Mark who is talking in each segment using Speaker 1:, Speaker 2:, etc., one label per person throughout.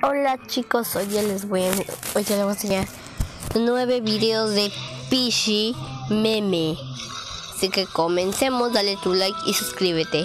Speaker 1: Hola chicos, hoy ya les voy a, hoy ya les voy a enseñar nueve videos de Pishi Meme. Así que comencemos, dale tu like y suscríbete.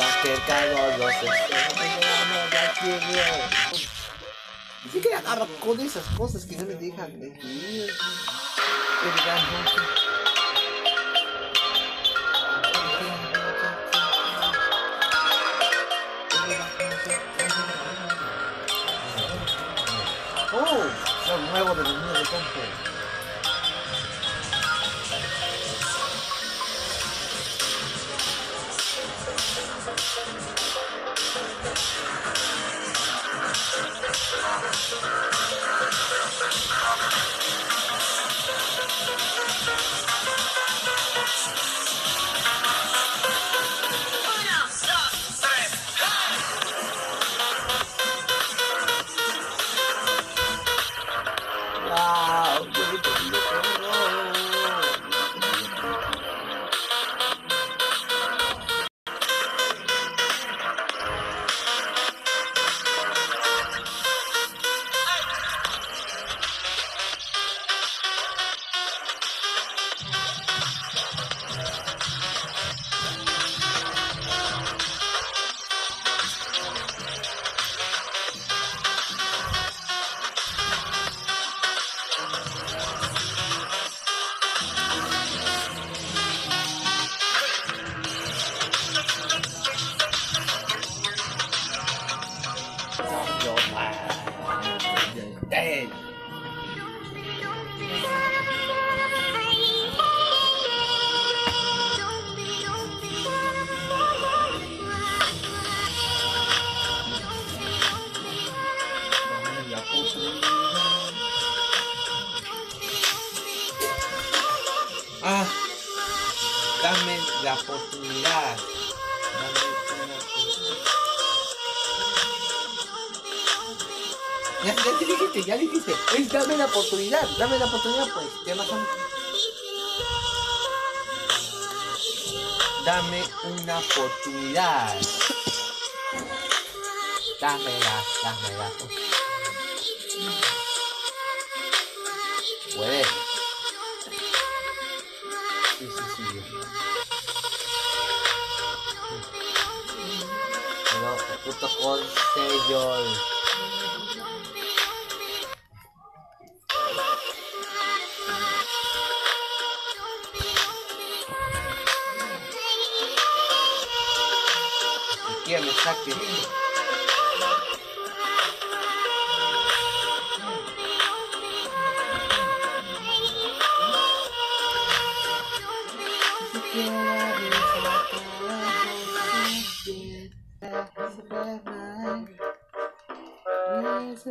Speaker 2: Estamos acercados los esas cosas que no me mentir. El verano ya ¡Oh! Lo nuevo de los niños de campo. La oportunidad. Dame. Ya, ya te dijiste, ya dijiste. Es dame la oportunidad, dame la oportunidad, pues. ¿Qué más son? Dame una oportunidad. Dámela, dámela. Pero, puto con sello.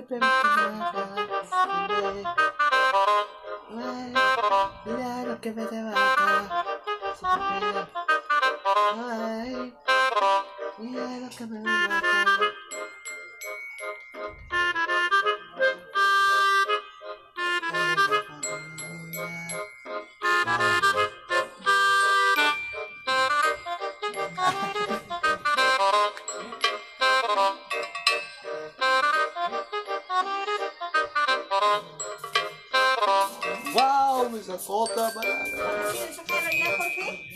Speaker 2: Siquiera me. Mira lo que me levanta. Ay, mira lo que me levanta.
Speaker 3: ¿Quieres ya, Jorge?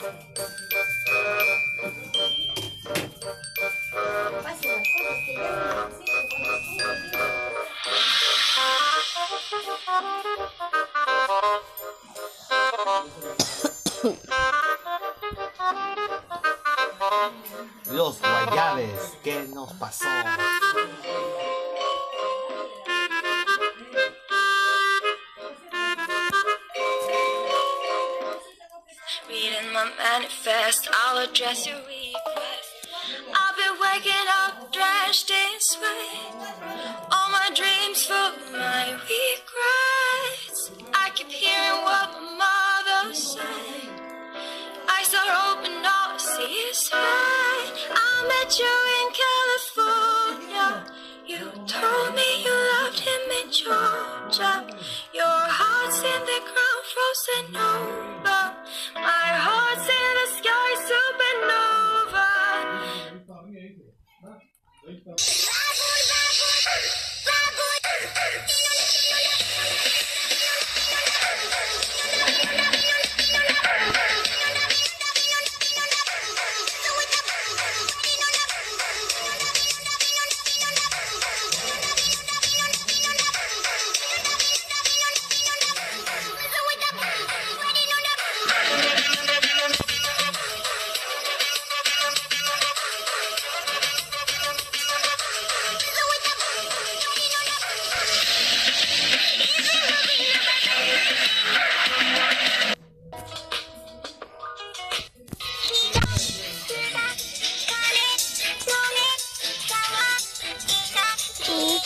Speaker 2: Los guayabes, ¿qué nos pasó?
Speaker 4: Manifest, I'll address your request. I've been waking up drenched in sweat. All my dreams full of my regrets. I keep hearing what my mother said. I start open, all I see is red. I met you in California. You told me you loved him in Georgia. Your heart's in the ground, frozen over.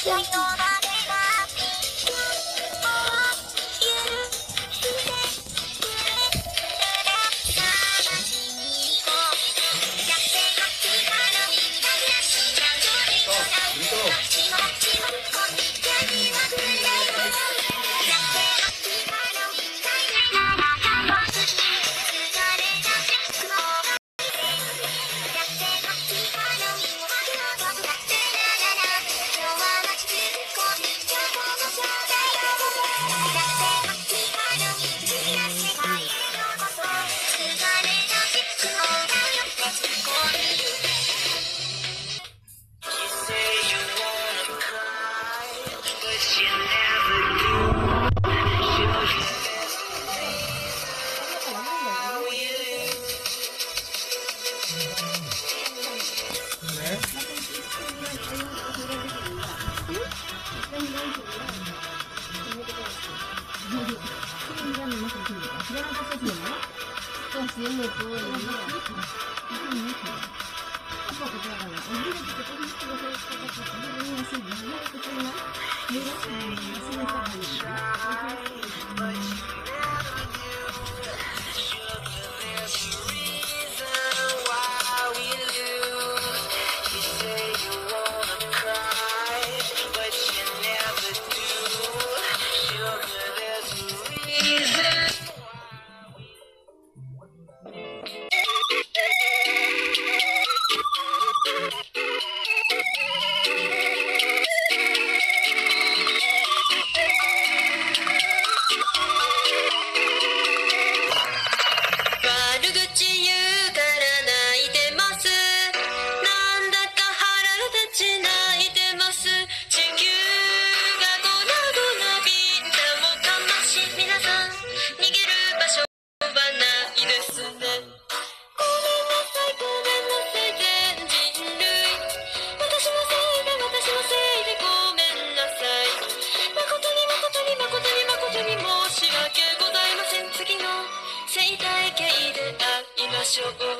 Speaker 3: はい。Bye. Special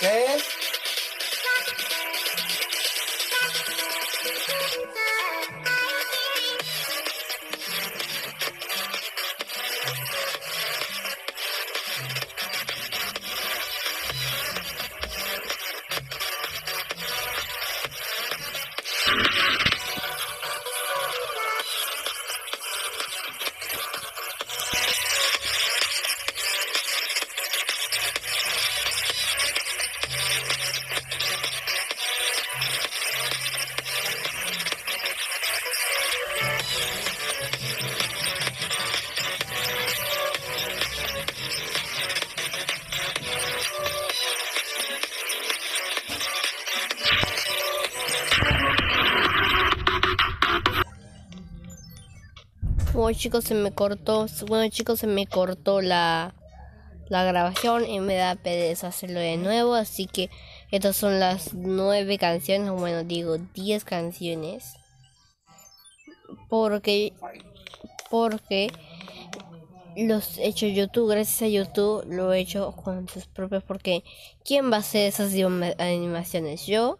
Speaker 2: ¿Qué? Bueno
Speaker 1: chicos se me cortó, bueno chicos se me cortó la, la grabación y me da pereza hacerlo de nuevo, así que estas son las nueve canciones, bueno digo diez canciones, porque porque los he hecho YouTube, gracias a YouTube lo he hecho con sus propios, porque ¿quién va a hacer esas anima- animaciones? Yo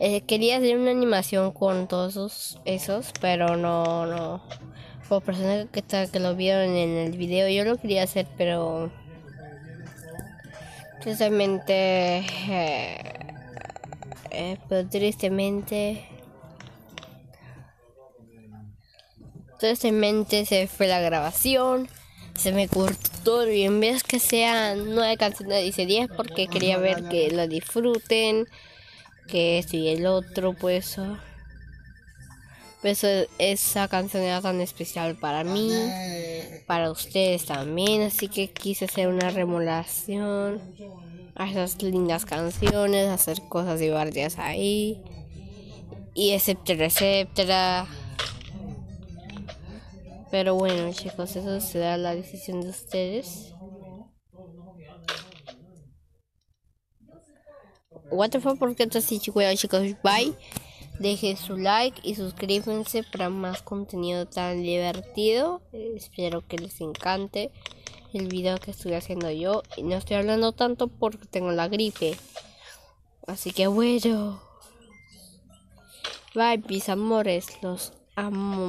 Speaker 1: eh, quería hacer una animación con todos esos, pero no, no. Por personas que, está- que lo vieron en el video yo lo quería hacer pero tristemente eh, eh, pero tristemente tristemente se fue la grabación se me cortó y en vez que sean nueve canciones dice 10 porque quería ver que la disfruten que esto y el otro pues. Pues eh, esa canción era tan especial para mí, para ustedes también, así que quise hacer una remodelación a esas lindas canciones, hacer cosas divertidas ahí, y etcétera, etcétera. Pero bueno chicos, eso será la decisión de ustedes. What the fuck, ¿por qué estás así chicos? bye. Dejen su like y suscríbanse para más contenido tan divertido. Espero que les encante el video que estoy haciendo yo. Y no estoy hablando tanto porque tengo la gripe. Así que bueno. Bye, mis amores. Los amo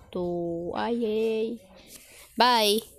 Speaker 1: mucho. Ay, ay. Bye.